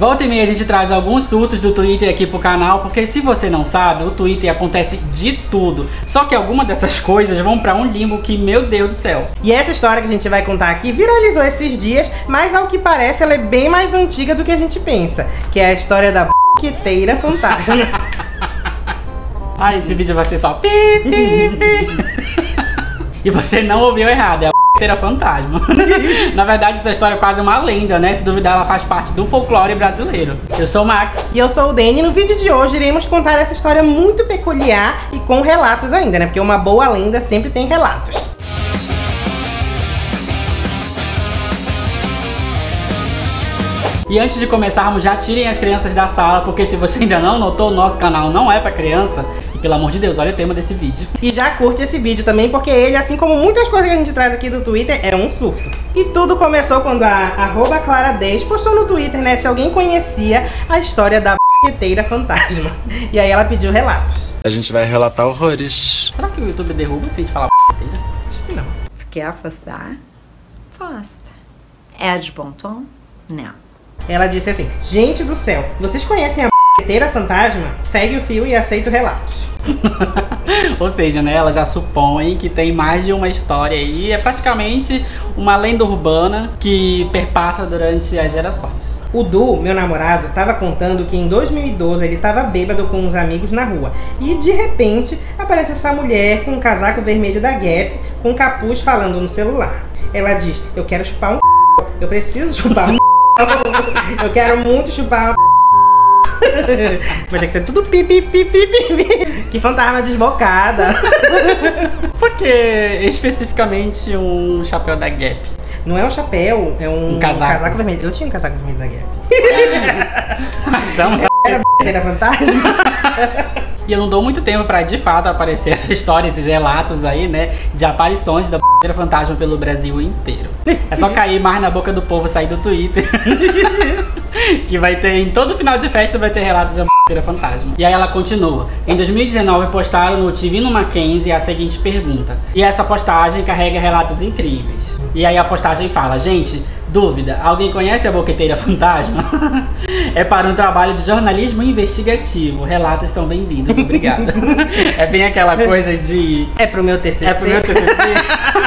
Volta e meia a gente traz alguns surtos do Twitter aqui pro canal, porque se você não sabe, o Twitter acontece de tudo. Só que algumas dessas coisas vão para um limbo que, meu Deus do céu. E essa história que a gente vai contar aqui viralizou esses dias, mas ao que parece ela é bem mais antiga do que a gente pensa, que é a história da b***teira fantasma. ah, esse vídeo vai ser só pi, pi, pi. e você não ouviu errado, é a Feira Fantasma. Na verdade, essa história é quase uma lenda, né? Se duvidar, ela faz parte do folclore brasileiro. Eu sou o Max. E eu sou o Dani. No vídeo de hoje iremos contar essa história muito peculiar e com relatos ainda, né? Porque uma boa lenda sempre tem relatos. E antes de começarmos, já tirem as crianças da sala, porque se você ainda não notou, o nosso canal não é para criança. E pelo amor de Deus, olha o tema desse vídeo. E já curte esse vídeo também, porque ele, assim como muitas coisas que a gente traz aqui do Twitter, é um surto. E tudo começou quando a arroba Clara10 postou no Twitter, né, se alguém conhecia a história da b***teira fantasma. E aí ela pediu relatos. A gente vai relatar horrores. Será que o YouTube derruba se a gente falar b***teira? Acho que não. Você quer afastar? Afasta. É de bom tom? Não. Ela disse assim: Gente do céu, vocês conhecem a b***teira fantasma? Segue o fio e aceita relatos. Ou seja, né, ela já supõe que tem mais de uma história aí. É praticamente uma lenda urbana que perpassa durante as gerações. O Du, meu namorado, estava contando que em 2012 ele estava bêbado com uns amigos na rua. E de repente aparece essa mulher com um casaco vermelho da Gap, com um capuz falando no celular. Ela diz: Eu quero chupar um. Eu preciso chupar um. Eu quero muito chupar Vai ter que ser tudo pipi, pipi, pipi. Que fantasma desbocada. Por que especificamente um chapéu da Gap? Não é um chapéu, é um, um casaco. casaco vermelho. Eu tinha um casaco vermelho da Gap. Achamos era, era fantasma. E eu não dou muito tempo para de fato aparecer essa história, esses relatos aí, né? De aparições da p*** fantasma pelo Brasil inteiro. É só cair mais na boca do povo sair do Twitter. que vai ter, em todo final de festa vai ter relatos de p*** fantasma. E aí ela continua. Em 2019 postaram no Divino Mackenzie a seguinte pergunta. E essa postagem carrega relatos incríveis. E aí a postagem fala, gente, Dúvida: alguém conhece a Boqueteira Fantasma? é para um trabalho de jornalismo investigativo. Relatos são bem-vindos, obrigado. é bem aquela coisa de. É pro meu TCC. É pro meu TCC.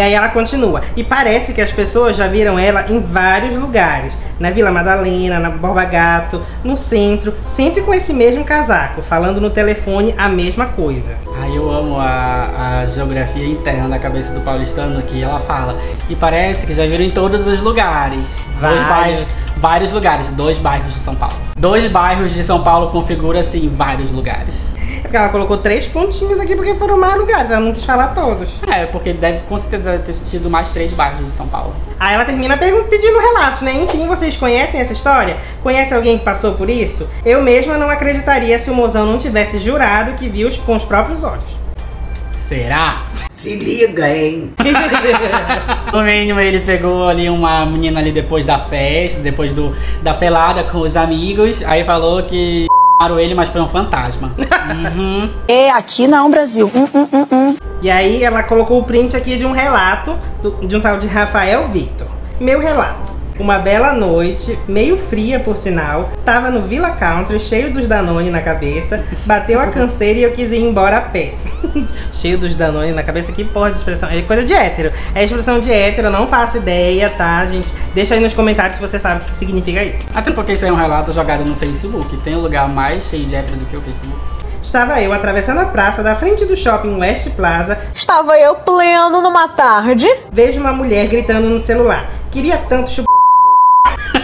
E aí ela continua. E parece que as pessoas já viram ela em vários lugares. Na Vila Madalena, na Borba Gato, no centro, sempre com esse mesmo casaco, falando no telefone a mesma coisa. Ai, eu amo a, a geografia interna da cabeça do paulistano que ela fala. E parece que já viram em todos os lugares. Vários. Bairros, vários lugares, dois bairros de São Paulo. Dois bairros de São Paulo configura assim vários lugares. É porque ela colocou três pontinhos aqui porque foram mais lugares, ela não quis falar todos. É, porque deve com certeza ter tido mais três bairros de São Paulo. Aí ela termina pedindo relatos, né? Enfim, vocês conhecem essa história? Conhece alguém que passou por isso? Eu mesma não acreditaria se o mozão não tivesse jurado que viu com os próprios olhos. Será? Se liga, hein? no mínimo, ele pegou ali uma menina ali depois da festa, depois do, da pelada com os amigos. Aí falou que ele, mas foi um fantasma. uhum. É, aqui não, Brasil. Hum, hum, hum, hum. E aí ela colocou o print aqui de um relato do, de um tal de Rafael Victor. Meu relato. Uma bela noite, meio fria por sinal, tava no Villa Country, cheio dos Danone na cabeça, bateu a canseira e eu quis ir embora a pé. cheio dos Danone na cabeça, que porra de expressão. É coisa de hétero. É expressão de hétero, não faço ideia, tá, gente? Deixa aí nos comentários se você sabe o que significa isso. Até porque isso é um relato jogado no Facebook. Tem um lugar mais cheio de hétero do que o Facebook. Estava eu atravessando a praça da frente do shopping West Plaza. Estava eu pleno numa tarde. Vejo uma mulher gritando no celular. Queria tanto chupar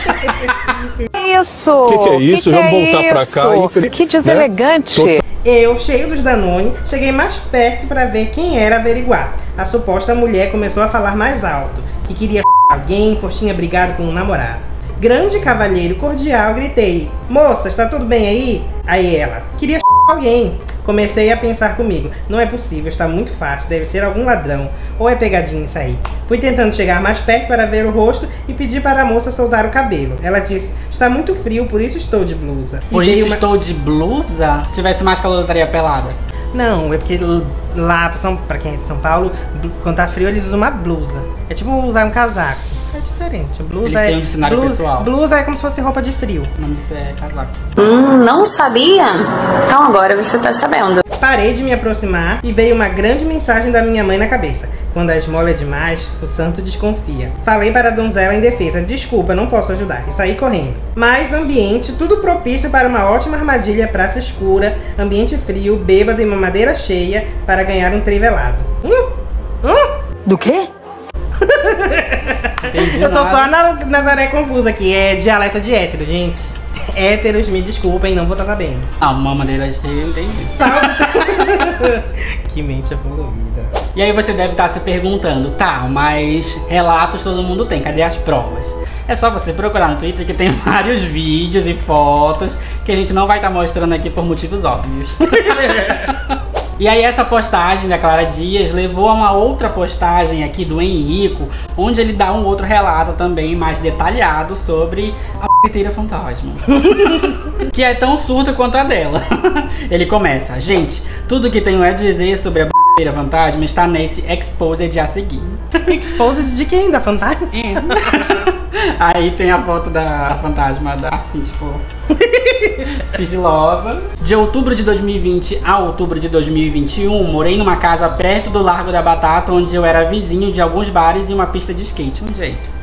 isso? O que, que, é isso? Que Vamos é voltar para cá. Infeliz... Que deselegante. Né? Eu, cheio dos Danone, cheguei mais perto para ver quem era averiguar. A suposta mulher começou a falar mais alto, que queria alguém, pois tinha brigado com um namorado. Grande cavalheiro cordial, gritei: Moça, está tudo bem aí? Aí ela: Queria alguém. Comecei a pensar comigo, não é possível, está muito fácil, deve ser algum ladrão, ou é pegadinha isso aí. Fui tentando chegar mais perto para ver o rosto e pedi para a moça soldar o cabelo. Ela disse, está muito frio, por isso estou de blusa. Por e isso uma... estou de blusa? Se tivesse mais calor, eu estaria pelada. Não, é porque lá, para quem é de São Paulo, quando tá frio, eles usam uma blusa. É tipo usar um casaco. Diferente. Blusa Eles é, têm um blusa, pessoal. Blusa é como se fosse roupa de frio. O nome disso é casaco. Hum, não sabia? Então agora você tá sabendo. Parei de me aproximar e veio uma grande mensagem da minha mãe na cabeça. Quando a esmola é demais, o santo desconfia. Falei para a donzela em defesa, desculpa, não posso ajudar, e saí correndo. Mas ambiente, tudo propício para uma ótima armadilha, praça escura, ambiente frio, bêbado e mamadeira cheia para ganhar um trivelado. Hum? Hum? Do quê? Entendi Eu tô nada. só na Nazaré confusa aqui, é dialeto de hétero, gente. Héteros, me desculpem, não vou estar sabendo. Ah, uma madeira cheia, entendi. que mente evoluída. E aí você deve estar se perguntando, tá, mas relatos todo mundo tem, cadê as provas? É só você procurar no Twitter que tem vários vídeos e fotos que a gente não vai estar mostrando aqui por motivos óbvios. E aí essa postagem da Clara Dias levou a uma outra postagem aqui do Henrico, onde ele dá um outro relato também mais detalhado sobre a p***teira fantasma. que é tão surda quanto a dela. Ele começa, gente, tudo que tenho a dizer sobre a p***teira fantasma está nesse exposed a seguir. Exposed de quem? Da fantasma? Aí tem a foto da fantasma da, assim, tipo, sigilosa. De outubro de 2020 a outubro de 2021, morei numa casa perto do Largo da Batata, onde eu era vizinho de alguns bares e uma pista de skate. Onde é isso?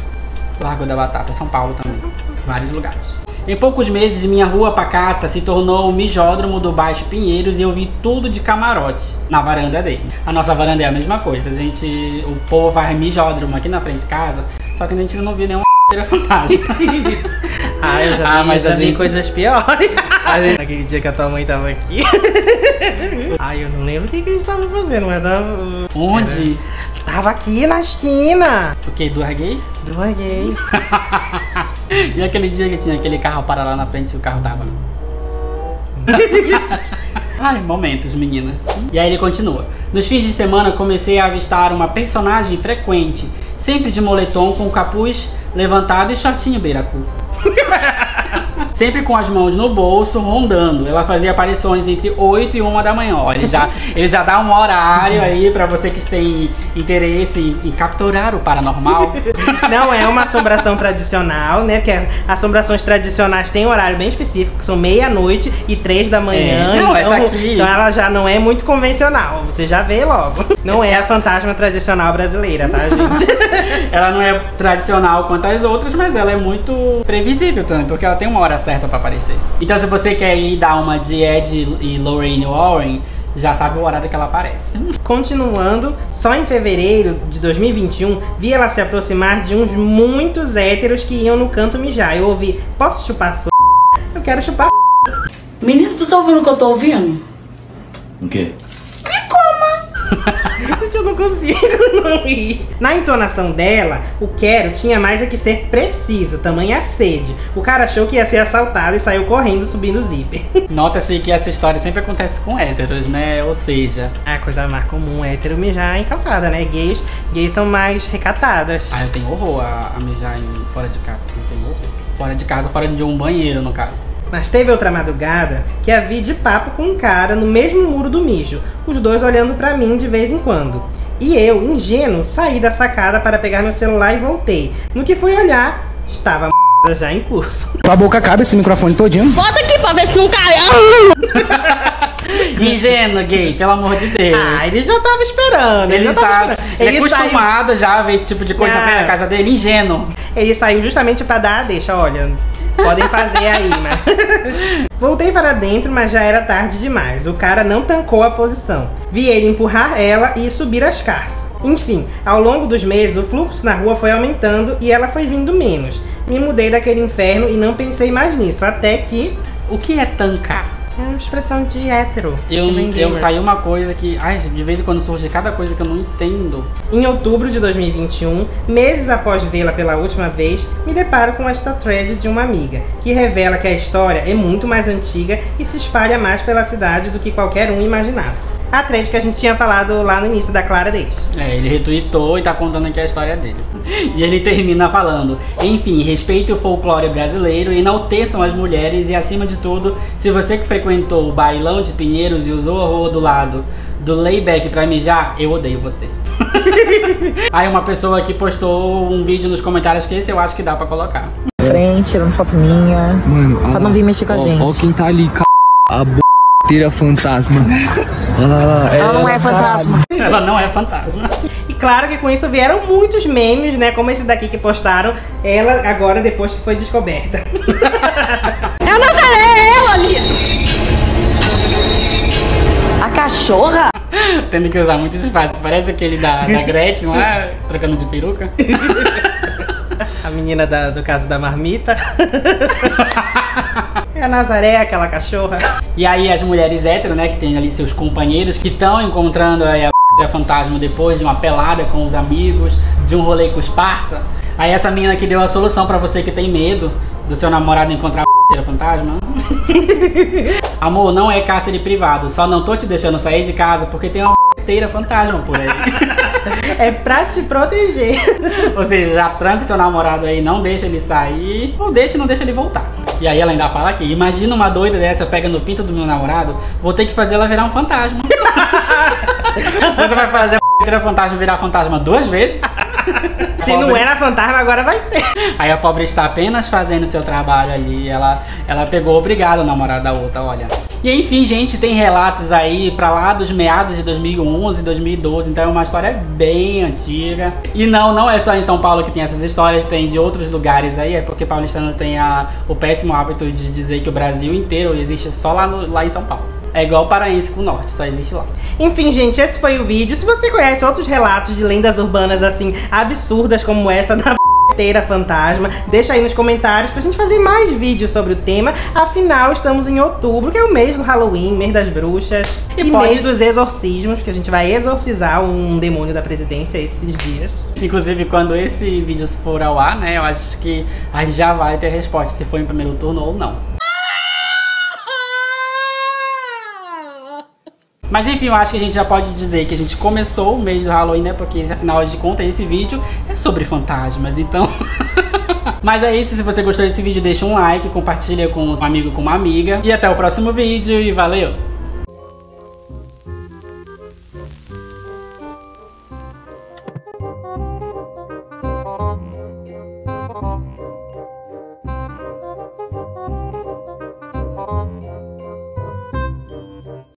Largo da Batata, São Paulo também. Vários lugares. Em poucos meses, minha rua pacata se tornou o mijódromo do Baixo Pinheiros e eu vi tudo de camarote na varanda dele. A nossa varanda é a mesma coisa. A gente, o povo faz mijódromo aqui na frente de casa, só que a gente não viu nenhuma fantasma. Ah, eu já vi, Ah, mas já a vi gente- coisas piores. Naquele dia que a tua mãe tava aqui. Ai, eu não lembro o que, que eles estavam fazendo, mas tava. Onde? Tava aqui na esquina. Porque duas gay? Do gay. E aquele dia que tinha aquele carro parar lá na frente e o carro tava. Ai, momentos, meninas. E aí ele continua. Nos fins de semana comecei a avistar uma personagem frequente, sempre de moletom com o capuz levantado e shortinho beiracu. Sempre com as mãos no bolso, rondando. Ela fazia aparições entre 8 e 1 da manhã. Olha, ele já, ele já dá um horário aí pra você que tem interesse em, em capturar o paranormal. Não é uma assombração tradicional, né? Porque as assombrações tradicionais têm um horário bem específico, que são meia-noite e três da manhã. É. Não, então, essa aqui- Então ela já não é muito convencional. Você já vê logo. Não é a fantasma tradicional brasileira, tá, gente? Ela não é tradicional quanto as outras, mas ela é muito previsível também, porque ela tem uma hora certa pra aparecer. Então, se você quer ir dar uma de Ed e Lorraine Warren, já sabe o horário que ela aparece. Continuando, só em fevereiro de 2021, vi ela se aproximar de uns muitos héteros que iam no canto mijar. Eu ouvi, posso chupar sua? Eu quero chupar Menino, tu tá ouvindo o que eu tô ouvindo? O quê? Gente, eu não consigo não ir. Na entonação dela, o quero tinha mais é que ser preciso, tamanha sede. O cara achou que ia ser assaltado e saiu correndo subindo o zíper. Nota-se que essa história sempre acontece com héteros, né? Ou seja, A coisa mais comum é hétero mijar em calçada, né? Gays, gays são mais recatadas. ah, eu tenho horror a, a mijar em, fora de casa. Eu tenho horror. Fora de casa, fora de um banheiro, no caso. Mas teve outra madrugada que a vi de papo com um cara no mesmo muro do mijo, os dois olhando pra mim de vez em quando. E eu, ingênuo, saí da sacada para pegar meu celular e voltei. No que fui olhar, estava a já em curso. Tua boca cabe esse microfone todinho. Bota aqui pra ver se não cai. Ingênuo, gay, pelo amor de Deus. Ah, ele já tava esperando. Ele, ele, já tava tá, esperando. ele, é saiu- acostumado já a ver esse tipo de coisa na Ah. frente da casa dele, ingênuo. Ele saiu justamente pra dar a deixa, olha. Podem fazer aí, mas. Voltei para dentro, mas já era tarde demais. O cara não tancou a posição. Vi ele empurrar ela e subir as carças. Enfim, ao longo dos meses, o fluxo na rua foi aumentando e ela foi vindo menos. Me mudei daquele inferno e não pensei mais nisso, até que. O que é tancar? É uma expressão de hétero. Eu, eu tá aí uma coisa que, ai, de vez em quando surge cada coisa que eu não entendo. Em outubro de 2021, meses após vê-la pela última vez, me deparo com esta thread de uma amiga, que revela que a história é muito mais antiga e se espalha mais pela cidade do que qualquer um imaginava. A thread que a gente tinha falado lá no início da Clara Days. É, ele retweetou e tá contando aqui a história dele. E ele termina falando: Enfim, respeite o folclore brasileiro, enalteçam as mulheres e, acima de tudo, se você que frequentou o bailão de Pinheiros e usou a rua do lado do layback pra mijar, eu odeio você. Aí uma pessoa aqui postou um vídeo nos comentários que esse eu acho que dá pra colocar. Frente, tirando foto minha. Mano, Pra não vir mexer com a gente. Ó quem tá ali, c... a b****eira fantasma. Lá, olha lá. Ela não é fantasma. Ela não é fantasma. E claro que com isso vieram muitos memes, né? Como esse daqui que postaram ela agora depois que foi descoberta. Eu não serei eu ali! A cachorra? Tendo que usar muitos espaços. Parece aquele da, da Gretchen lá, trocando de peruca. A menina da- do caso da marmita. É a Nazaré, aquela cachorra. E aí as mulheres hétero, né, que tem ali seus companheiros, que estão encontrando aí a b****ra fantasma depois de uma pelada com os amigos, de um rolê com os parça. Aí essa menina que deu a solução pra você que tem medo do seu namorado encontrar a b****ra fantasma. Amor, não é cárcere privado, só não tô te deixando sair de casa porque tem uma b****ra fantasma por aí. É pra te proteger. Ou seja, já tranca o seu namorado aí, não deixa ele sair, ou deixa não deixa ele voltar. E aí ela ainda fala aqui, imagina uma doida dessa pega no pinto do meu namorado, vou ter que fazer ela virar um fantasma. Você vai fazer a fantasma virar fantasma duas vezes? Se não era fantasma, agora vai ser. Aí a pobre está apenas fazendo seu trabalho ali. Ela, ela pegou obrigado o namorado da outra, olha. E enfim, gente, tem relatos aí pra lá dos meados de 2011, 2012. Então é uma história bem antiga. E não, não é só em São Paulo que tem essas histórias, tem de outros lugares aí. É porque paulistano tem a, o péssimo hábito de dizer que o Brasil inteiro existe só lá, no, lá em São Paulo. É igual paraense com o norte, só existe lá. Enfim, gente, esse foi o vídeo. Se você conhece outros relatos de lendas urbanas assim absurdas como essa da Teira fantasma, deixa aí nos comentários pra gente fazer mais vídeos sobre o tema. Afinal, estamos em outubro, que é o mês do Halloween, mês das bruxas E e, pode- mês dos exorcismos, que a gente vai exorcizar um demônio da presidência esses dias. Inclusive, quando esse vídeo for ao ar, né, eu acho que a gente já vai ter resposta se foi em primeiro turno ou não. Mas enfim, eu acho que a gente já pode dizer que a gente começou o mês do Halloween, né? Porque afinal de contas esse vídeo é sobre fantasmas, então. Mas é isso, se você gostou desse vídeo, deixa um like, compartilha com um amigo, com uma amiga. E até o próximo vídeo e valeu!